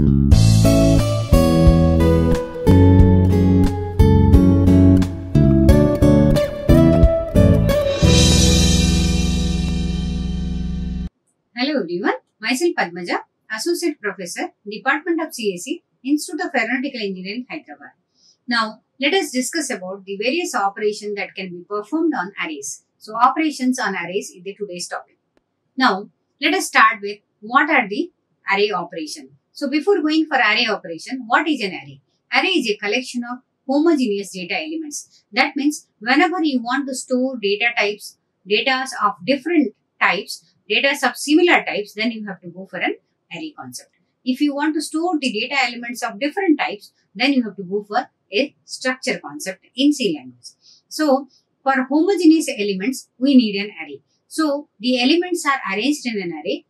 Hello everyone, myself Padmaja, Associate Professor, Department of CSE, Institute of Aeronautical Engineering, Hyderabad. Now, let us discuss about the various operations that can be performed on arrays. So, operations on arrays is the today's topic. Now, let us start with what are the array operation. So, before going for array operation, what is an array? Array is a collection of homogeneous data elements. That means whenever you want to store data types, data of different types, data of similar types, then you have to go for an array concept. If you want to store the data elements of different types, then you have to go for a structure concept in C language. So, for homogeneous elements, we need an array. So, the elements are arranged in an array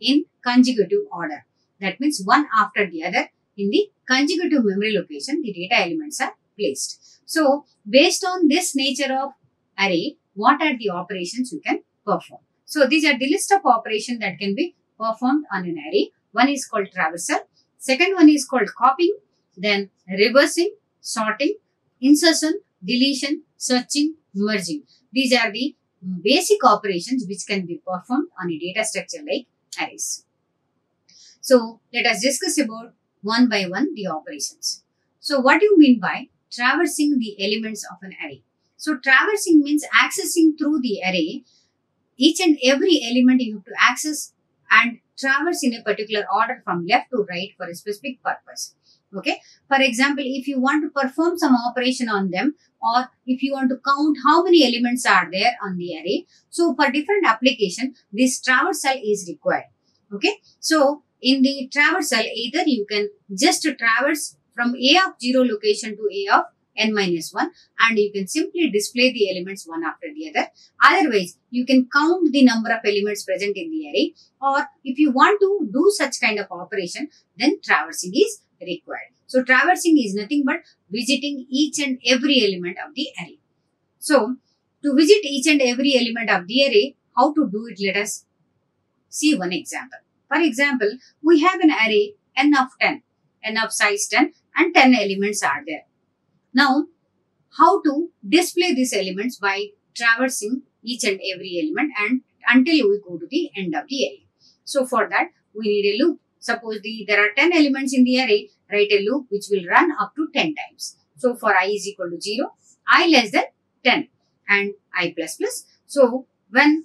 in consecutive order. That means one after the other in the consecutive memory location, the data elements are placed. So, based on this nature of array, what are the operations you can perform? So, these are the list of operations that can be performed on an array. One is called traversal. Second one is called copying. Then reversing, sorting, insertion, deletion, searching, merging. These are the basic operations which can be performed on a data structure like arrays. So, let us discuss about one by one the operations. So, what do you mean by traversing the elements of an array? So, traversing means accessing through the array each and every element you have to access and traverse in a particular order from left to right for a specific purpose. Okay. For example, if you want to perform some operation on them or if you want to count how many elements are there on the array. So, for different application, this traversal is required. Okay. So, in the traversal, either you can just traverse from A of 0 location to A of n minus 1 and you can simply display the elements one after the other. Otherwise, you can count the number of elements present in the array or if you want to do such kind of operation, then traversing is required. So, traversing is nothing but visiting each and every element of the array. So, to visit each and every element of the array, how to do it? Let us see one example. For example, we have an array n of 10, n of size 10 and 10 elements are there. Now, how to display these elements by traversing each and every element and until we go to the end of the array. So, for that, we need a loop. Suppose the, there are 10 elements in the array, write a loop which will run up to 10 times. So, for i is equal to 0, i less than 10 and i plus plus. So, when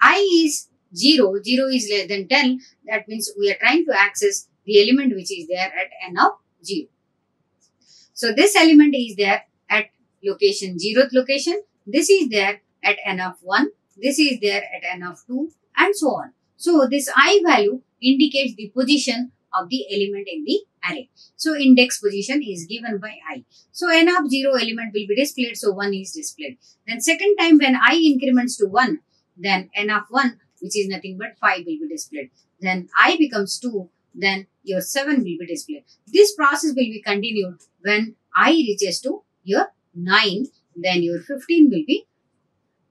i is 0, 0 is less than 10, that means we are trying to access the element which is there at n of 0. So this element is there at location 0th location. This is there at n of 1. This is there at n of 2 and so on. So this i value indicates the position of the element in the array. So index position is given by i. So n of 0 element will be displayed. So 1 is displayed. Then second time when i increments to 1, then n of 1 which is nothing but 5 will be displayed. Then i becomes 2 then your 7 will be displayed. This process will be continued when i reaches to your 9, then your 15 will be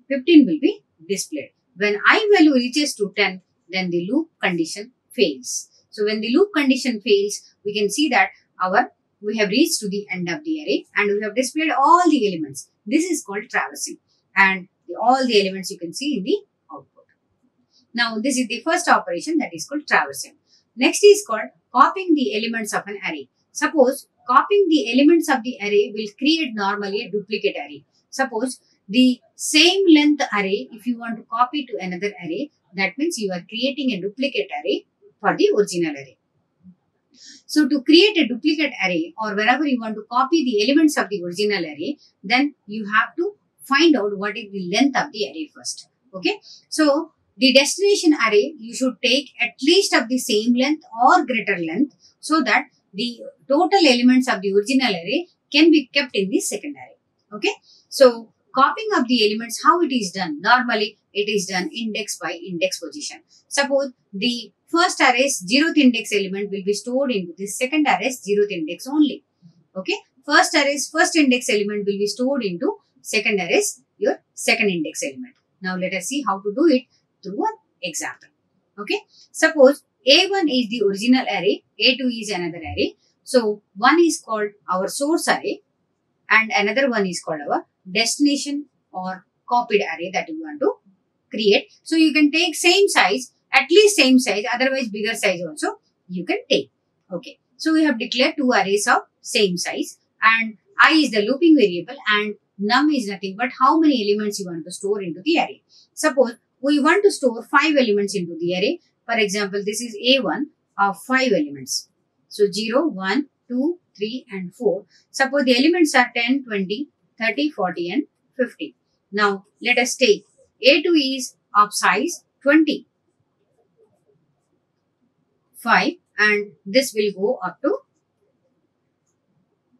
15 will be displayed. When i value reaches to 10, then the loop condition fails. So when the loop condition fails, we can see that our we have reached to the end of the array and we have displayed all the elements. This is called traversing and all the elements you can see in the. Now this is the first operation that is called traversing. Next is called copying the elements of an array. Suppose copying the elements of the array will create normally a duplicate array. Suppose the same length array, if you want to copy to another array, that means you are creating a duplicate array for the original array. So to create a duplicate array or wherever you want to copy the elements of the original array, then you have to find out what is the length of the array first. Okay. So the destination array, you should take at least of the same length or greater length so that the total elements of the original array can be kept in the second array. Okay. So, copying of the elements, how it is done? Normally, it is done index by index position. Suppose the first array's zeroth index element will be stored into the second array's zeroth index only. Okay. First array's first index element will be stored into second array's your second index element. Now, let us see how to do it through an example. Okay. Suppose A1 is the original array, A2 is another array. So one is called our source array and another one is called our destination or copied array that you want to create. So you can take same size, at least same size, otherwise bigger size also you can take. Okay. So we have declared two arrays of same size and i is the looping variable and num is nothing but how many elements you want to store into the array. Suppose we want to store five elements into the array. For example, this is A1 of five elements. So 0, 1, 2, 3 and 4. Suppose the elements are 10, 20, 30, 40 and 50. Now let us take A2 is of size 20. 5 and this will go up to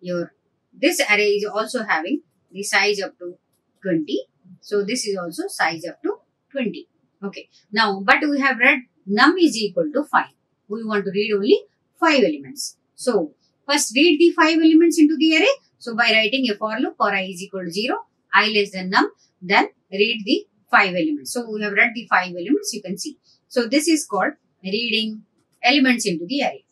your this array is also having the size up to 20 so this is also size up to 20 okay. Now but we have read num is equal to 5 we want to read only 5 elements. So first read the 5 elements into the array. So by writing a for loop for i is equal to 0 i less than num then read the 5 elements. So we have read the 5 elements you can see. So this is called reading elements into the array.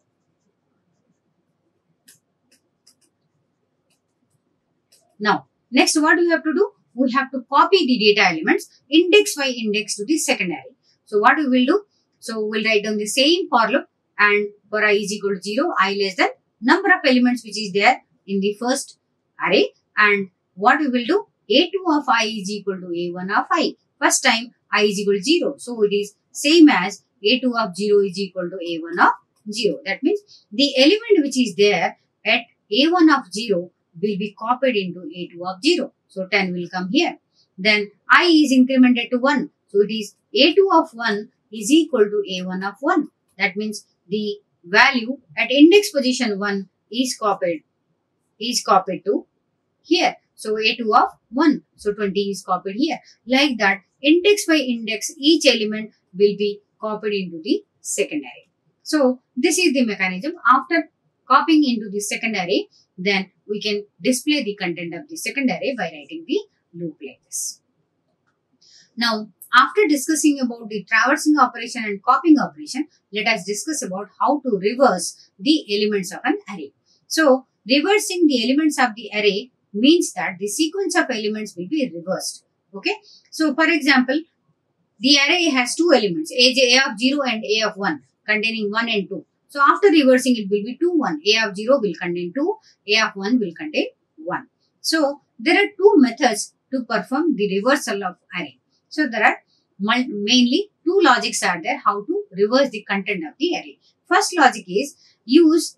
Now, next what do we have to do? We have to copy the data elements index by index to the second array. So, what we will do? So, we will write down the same for loop and for i is equal to 0, i less than number of elements which is there in the first array and what we will do? a2 of i is equal to a1 of i. First time i is equal to 0. So, it is same as a2 of 0 is equal to a1 of 0. That means the element which is there at a1 of 0 will be copied into a2 of 0. So 10 will come here. Then i is incremented to 1. So it is a2 of 1 is equal to a1 of 1. That means the value at index position 1 is copied is copied to here. So a2 of 1. So 20 is copied here. Like that index by index each element will be copied into the second array. So this is the mechanism. After copying into the second array, then we can display the content of the second array by writing the loop like this. Now, after discussing about the traversing operation and copying operation, let us discuss about how to reverse the elements of an array. So, reversing the elements of the array means that the sequence of elements will be reversed. Okay. So, for example, the array has two elements, a of 0 and a of 1, containing 1 and 2. So after reversing, it will be 2, 1. a of 0 will contain 2, a of 1 will contain 1. So there are two methods to perform the reversal of array. So there are mainly two logics are there how to reverse the content of the array. First logic is use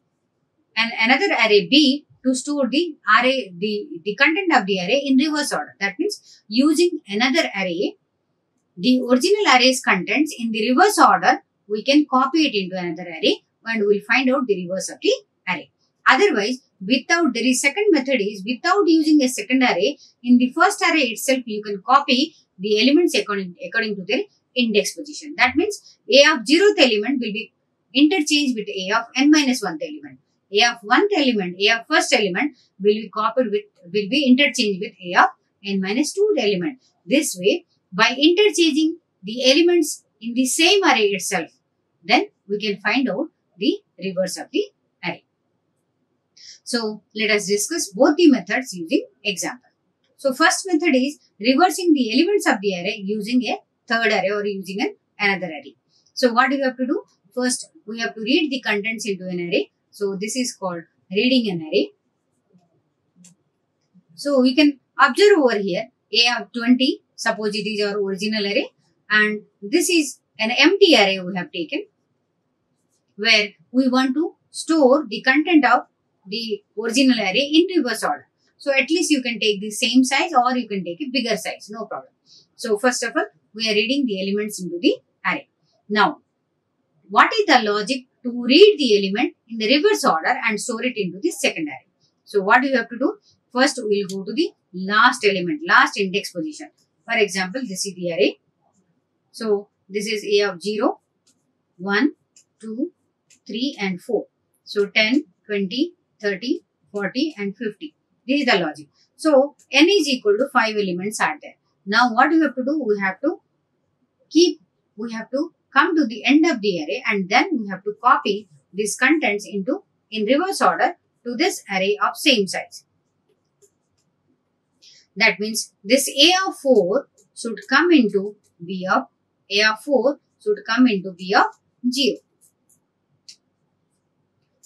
an another array B to store the array, the, the content of the array in reverse order. That means using another array the original array's contents in the reverse order, we can copy it into another array and we'll find out the reverse of the array. Otherwise, without, there is second method is without using a second array, in the first array itself, you can copy the elements according, according to their index position. That means A of zeroth element will be interchanged with A of n minus one element. A of one element, A of first element will be copied with, will be interchanged with A of n minus two element. This way, by interchanging the elements in the same array itself, then we can find out the reverse of the array. So, let us discuss both the methods using example. So, first method is reversing the elements of the array using a third array or using an another array. So, what do you have to do? First, we have to read the contents into an array. So, this is called reading an array. So, we can observe over here a of 20 Suppose it is our original array and this is an empty array we have taken where we want to store the content of the original array in reverse order. So at least you can take the same size or you can take a bigger size, no problem. So first of all, we are reading the elements into the array. Now, what is the logic to read the element in the reverse order and store it into the second array? So what do you have to do? First, we will go to the last element, last index position. For example, this is the array. So, this is A of 0, 1, 2, 3 and 4. So, 10, 20, 30, 40 and 50. This is the logic. So, n is equal to 5 elements are there. Now, what we have to do? We have to keep, we have to come to the end of the array and then we have to copy these contents into in reverse order to this array of same size. That means this A of 4 should come into B of A of 4 should come into B of 0.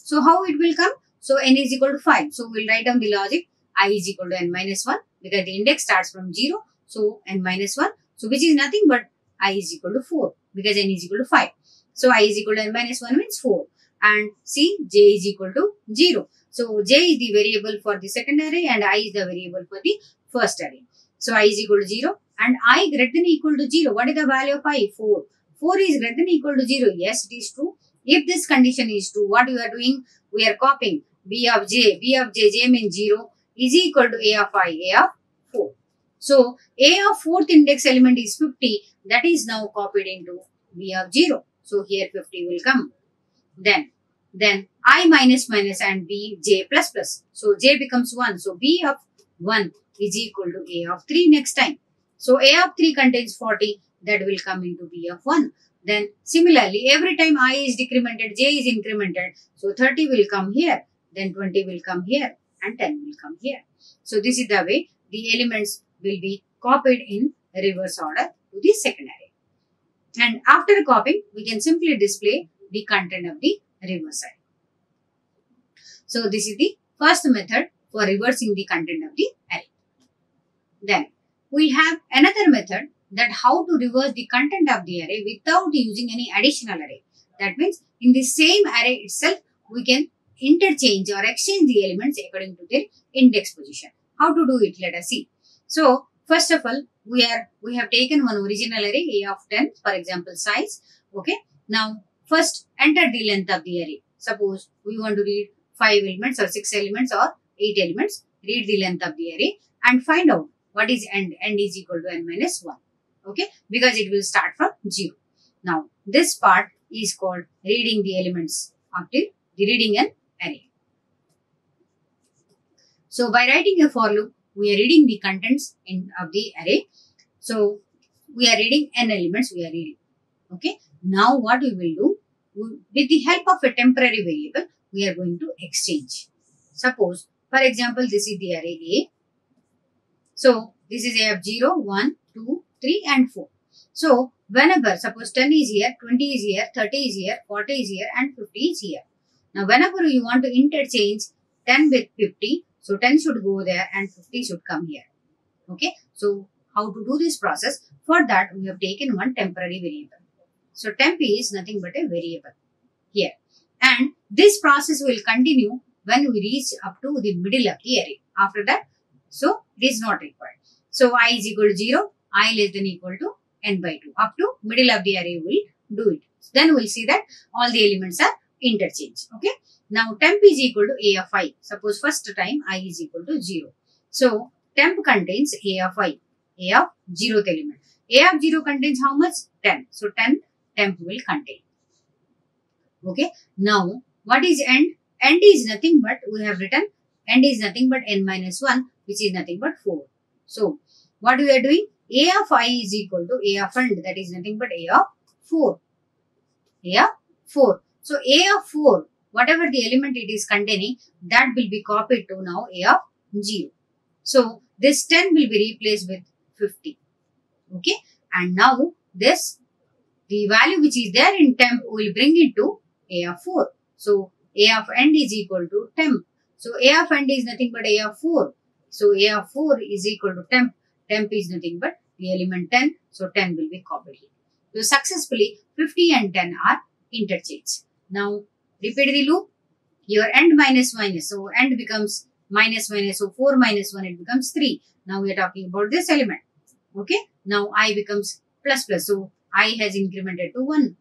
So how it will come? So n is equal to 5. So we'll write down the logic i is equal to n minus 1 because the index starts from 0. So n minus 1. So which is nothing but i is equal to 4 because n is equal to 5. So i is equal to n minus 1 means 4. And see j is equal to 0. So j is the variable for the second array and i is the variable for the first array. So i is equal to 0 and i greater than equal to 0. What is the value of i? 4. 4 is greater than equal to 0. Yes, it is true. If this condition is true, what we are doing? We are copying b of j. b of j, j means 0 is equal to a of i, a of 4. So, a of fourth index element is 50. That is now copied into b of 0. So, here 50 will come. Then, then i minus minus and b j plus plus. So, j becomes 1. So, b of 1 is equal to a of 3 next time. So, a of 3 contains 40. That will come into b of 1. Then similarly, every time i is decremented, j is incremented. So 30 will come here, then 20 will come here and 10 will come here. So this is the way the elements will be copied in reverse order to the second array. And after copying, we can simply display the content of the reverse array. So this is the first method for reversing the content of the array. Then we have another method that how to reverse the content of the array without using any additional array. That means in the same array itself, we can interchange or exchange the elements according to their index position. How to do it? Let us see. So, first of all, we are we have taken one original array A of 10, for example, size. Okay. Now, first enter the length of the array. Suppose we want to read 5 elements or 6 elements or 8 elements. Read the length of the array and find out what is end. End is equal to n minus 1 okay? Because it will start from 0 now this part is called reading the elements till the reading an array. So by writing a for loop we are reading the contents in of the array. So we are reading n elements we are reading. Okay? Now what we will do with the help of a temporary variable we are going to exchange. Suppose for example this is the array a. So this is a of 0 1 2 3 and 4. So, whenever, suppose 10 is here, 20 is here, 30 is here, 40 is here and 50 is here. Now, whenever you want to interchange 10 with 50, so 10 should go there and 50 should come here. Okay. So, how to do this process? For that, we have taken one temporary variable. So, temp is nothing but a variable here. And this process will continue when we reach up to the middle of the array. After that, so it is not required. So, i is equal to 0 i less than equal to n by 2 up to middle of the array will do it. Then we'll see that all the elements are interchanged. Okay. Now temp is equal to a of i. Suppose first time i is equal to 0. So temp contains a of i, a of 0th element. a of 0 contains how much? 10. So 10 temp will contain. Okay. Now what is end? End is nothing but we have written end is nothing but n minus 1 which is nothing but 4. So what we are doing? A of i is equal to A of end that is nothing but A of 4. A of 4. So A of 4 whatever the element it is containing that will be copied to now A of 0. So this 10 will be replaced with 50. Okay. And now this the value which is there in temp will bring it to A of 4. So A of end is equal to temp. So A of end is nothing but A of 4. So A of 4 is equal to temp temp is nothing but the element 10. So 10 will be copied here. So successfully 50 and 10 are interchanged. Now repeat the loop. Your end minus minus. So end becomes minus minus. So 4 minus 1 it becomes 3. Now we are talking about this element. Okay. Now i becomes plus plus. So i has incremented to 1.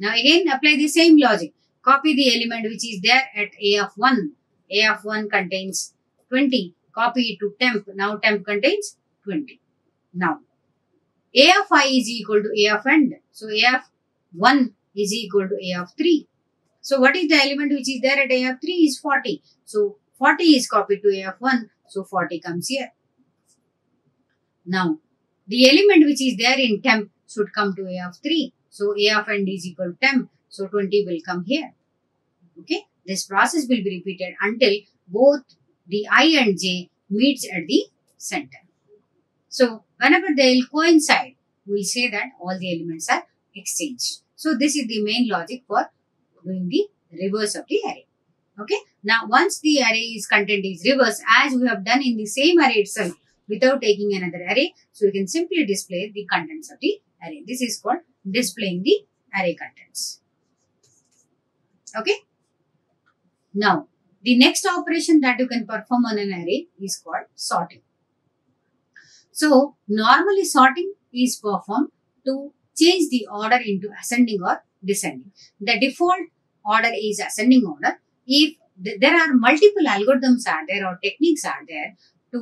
Now again apply the same logic. Copy the element which is there at a of 1. a of 1 contains 20. Copy it to temp. Now temp contains 20. Now, a of i is equal to a of end. So, a of 1 is equal to a of 3. So, what is the element which is there at a of 3 is 40. So, 40 is copied to a of 1. So, 40 comes here. Now, the element which is there in temp should come to a of 3. So A of n is equal to 10. So 20 will come here. Okay. This process will be repeated until both the i and j meets at the center. So whenever they will coincide, we'll say that all the elements are exchanged. So this is the main logic for doing the reverse of the array. Okay. Now once the array's content is reversed as we have done in the same array itself without taking another array. So we can simply display the contents of the array. This is called displaying the array contents. Okay. Now the next operation that you can perform on an array is called sorting. So normally sorting is performed to change the order into ascending or descending. The default order is ascending order. If th there are multiple algorithms are there or techniques are there to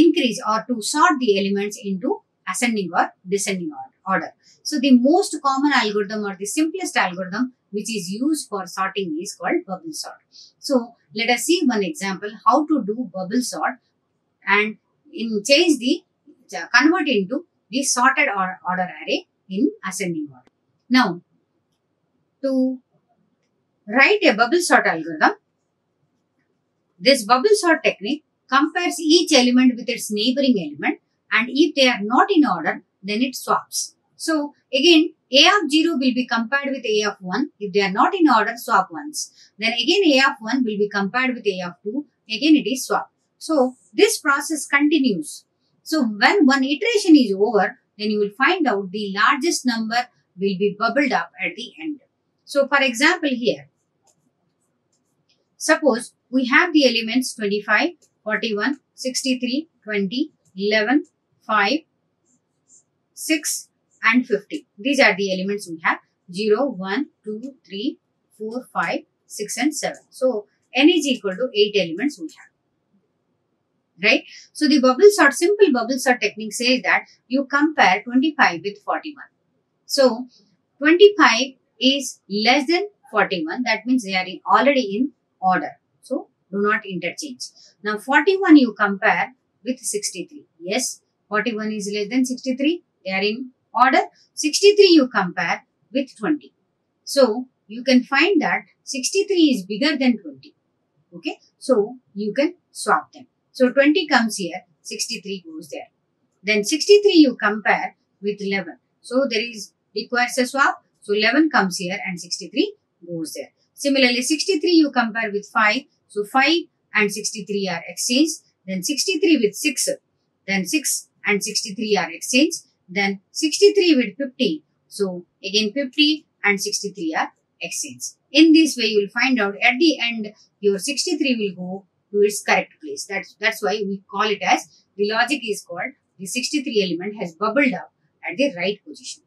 increase or to sort the elements into ascending or descending order. So the most common algorithm or the simplest algorithm which is used for sorting is called bubble sort. So let us see one example how to do bubble sort and in change the Uh, convert into the sorted or order array in ascending order. Now to write a bubble sort algorithm, this bubble sort technique compares each element with its neighboring element and if they are not in order, then it swaps. So again, A of 0 will be compared with A of 1. If they are not in order, swap once. Then again A of 1 will be compared with A of 2. Again it is swap. So this process continues. So when one iteration is over, then you will find out the largest number will be bubbled up at the end. So for example here, suppose we have the elements 25, 41, 63, 20, 11, 5, 6 and 50. These are the elements we have 0, 1, 2, 3, 4, 5, 6 and 7. So n is equal to 8 elements we have. Right? So the bubble sort, simple bubble sort technique says that you compare 25 with 41. So 25 is less than 41. That means they are in, already in order. So do not interchange. Now 41 you compare with 63. Yes, 41 is less than 63. They are in order. 63 you compare with 20. So you can find that 63 is bigger than 20. Okay. So you can swap them. So 20 comes here, 63 goes there. Then 63 you compare with 11. So there is requires a swap. So 11 comes here and 63 goes there. Similarly 63 you compare with 5. So 5 and 63 are exchanged. Then 63 with 6. Then 6 and 63 are exchanged. Then 63 with 50. So again 50 and 63 are exchanged. In this way you will find out at the end your 63 will go to its correct place. That's, that's why we call it as the logic is called the 63 element has bubbled up at the right position.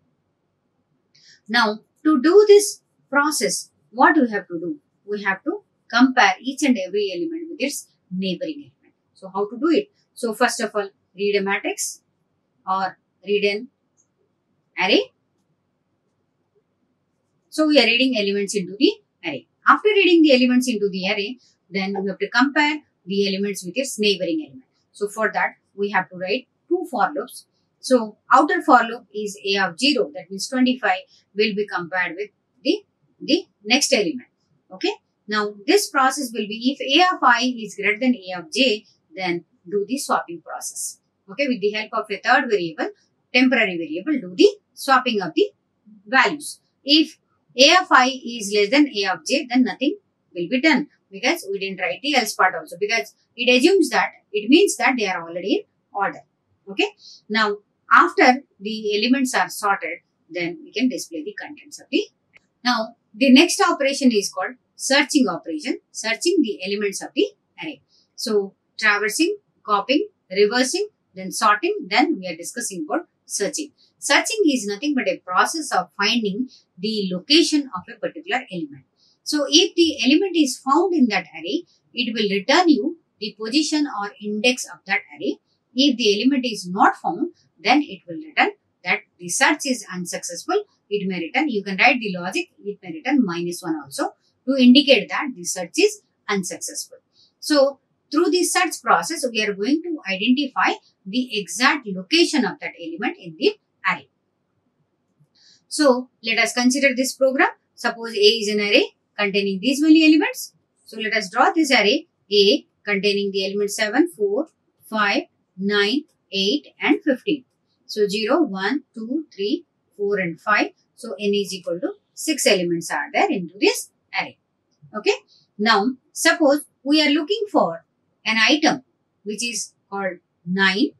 Now to do this process what we have to do? We have to compare each and every element with its neighboring element. So how to do it? So first of all, read a matrix or read an array. So we are reading elements into the array. After reading the elements into the array, then we have to compare the elements with its neighboring element. So for that, we have to write two for loops. So outer for loop is a of 0, that means 25 will be compared with the, the next element. Okay. Now this process will be if a of i is greater than a of j, then do the swapping process. Okay. With the help of a third variable, temporary variable, do the swapping of the values. If a of i is less than a of j, then nothing will be done because we didn't write the else part also because it assumes that it means that they are already in order. Okay. Now after the elements are sorted, then we can display the contents of the. Now the next operation is called searching operation, searching the elements of the array. So traversing, copying, reversing, then sorting, then we are discussing about searching. Searching is nothing but a process of finding the location of a particular element. So if the element is found in that array, it will return you the position or index of that array. If the element is not found, then it will return that the search is unsuccessful. It may return, you can write the logic, it may return minus 1 also to indicate that the search is unsuccessful. So through the search process, we are going to identify the exact location of that element in the array. So let us consider this program. Suppose A is an array containing these many elements. So let us draw this array A containing the elements 7, 4, 5, 9, 8 and 15. So 0, 1, 2, 3, 4 and 5. So n is equal to 6 elements are there into this array. Okay. Now suppose we are looking for an item which is called 9.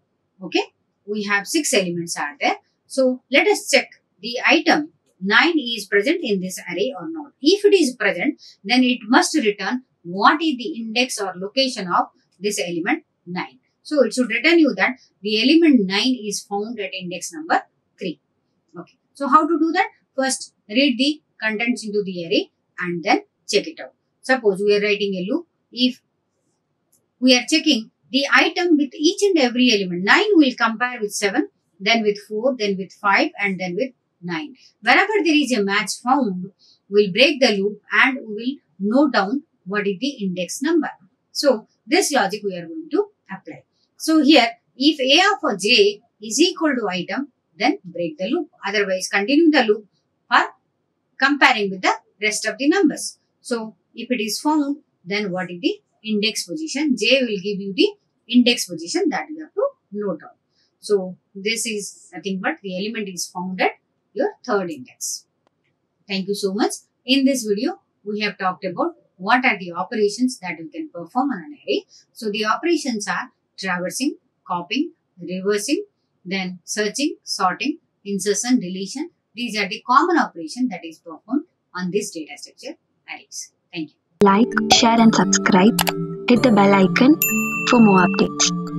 Okay. We have 6 elements are there. So let us check the item 9 is present in this array or not. If it is present, then it must return what is the index or location of this element 9. So it should return you that the element 9 is found at index number 3. Okay. So how to do that? First read the contents into the array and then check it out. Suppose we are writing a loop. If we are checking the item with each and every element, 9 will compare with 7, then with 4, then with 5 and then with 9. Wherever there is a match found, we'll break the loop and we will note down what is the index number. So, this logic we are going to apply. So, here if A of j is equal to item, then break the loop. Otherwise, continue the loop for comparing with the rest of the numbers. So, if it is found, then what is the index position? J will give you the index position that you have to note down. So, this is nothing but the element is found at your third index. Thank you so much. In this video, we have talked about what are the operations that you can perform on an array. So, the operations are traversing, copying, reversing, then searching, sorting, insertion, deletion. These are the common operation that is performed on this data structure arrays. Thank you. Like, share and subscribe. Hit the bell icon for more updates.